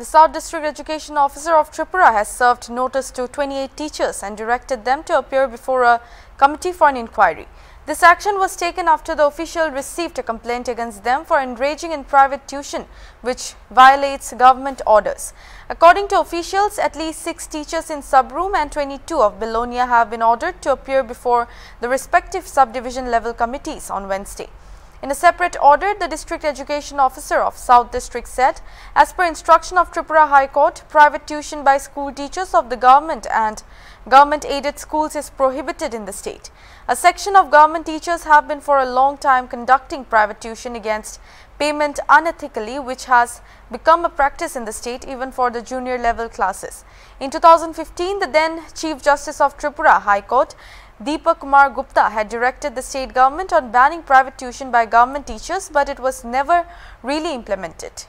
The South District Education Officer of Tripura has served notice to 28 teachers and directed them to appear before a committee for an inquiry. This action was taken after the official received a complaint against them for engaging in private tuition, which violates government orders. According to officials, at least six teachers in Sabroom and 22 of Belonia have been ordered to appear before the respective subdivision level committees on Wednesday. In a separate order, the District Education Officer of South District said, as per instruction of Tripura High Court, private tuition by school teachers of the government and government aided schools is prohibited in the state. A section of government teachers have been for a long time conducting private tuition against payment unethically which has become a practice in the state even for the junior level classes. In 2015, the then Chief Justice of Tripura High Court Deepak Kumar Gupta had directed the state government on banning private tuition by government teachers but it was never really implemented.